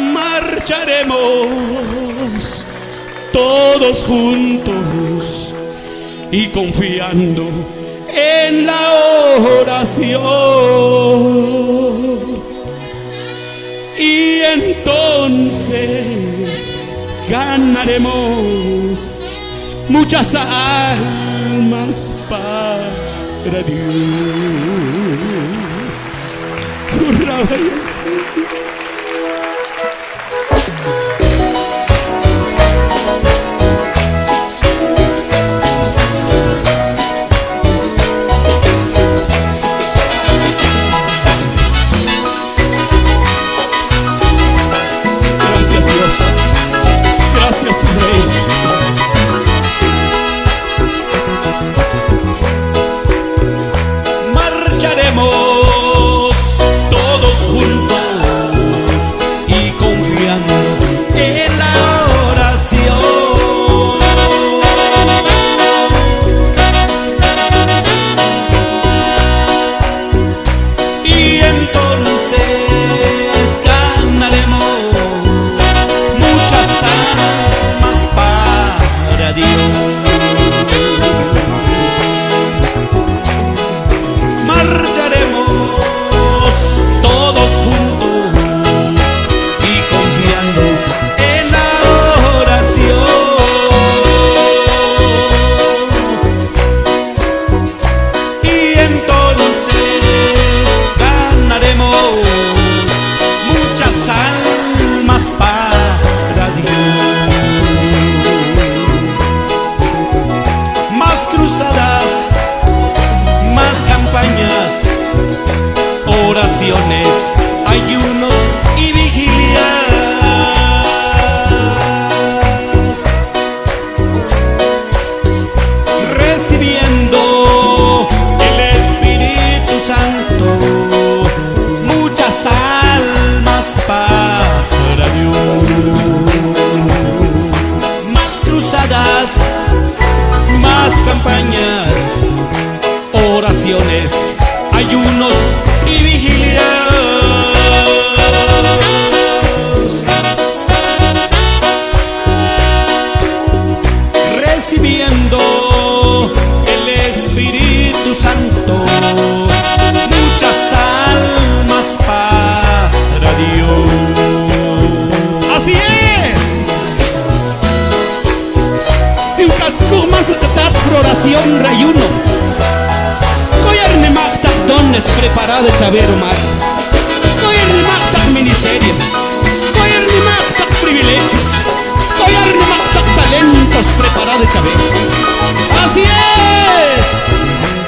marcharemos todos juntos y confiando en la oración. Y entonces ganaremos muchas almas para Dios. más campañas, oraciones, ayudas. Hay unos de saber amar. Koy ni maqtaq ministerio, koy ni maqtaq privilegios, koy ni maqtaq talentos prepara de saber. Así es.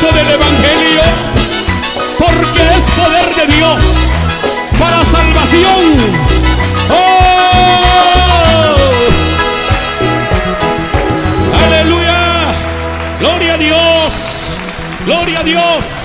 Del Evangelio, porque es poder de Dios para salvación. ¡Oh! Aleluya. Gloria a Dios. Gloria a Dios.